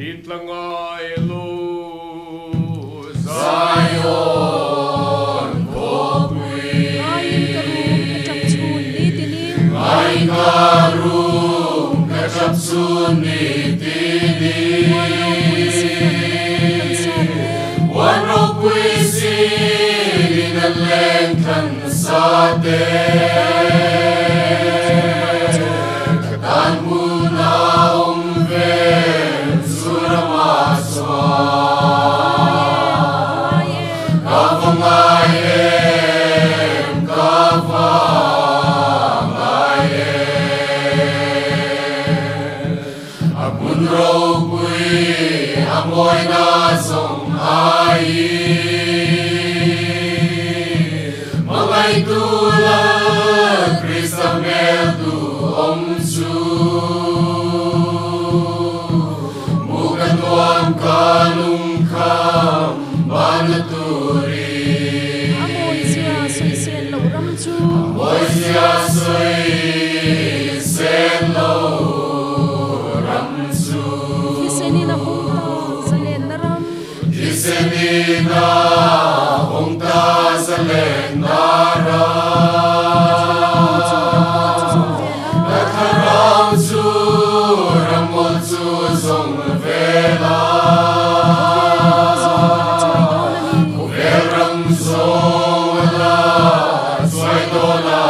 Ditlangay lo Zion kopui Ngayon karoon na chapsun ni Tini ay tini Wano puisi inalengkan sa Katan rogui amoy na song ai Mga itula Kristamel du omsu Mukan tuam kalungkam banaturi Amoy siya suy sen lo ram chu Kisenina hong ta sa lenara Nagharang su ramon su song vela Verang song la Soy dolani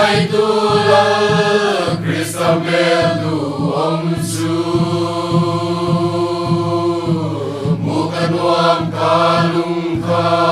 Mga itula Kristamel du omsu Mukan wam kalungkam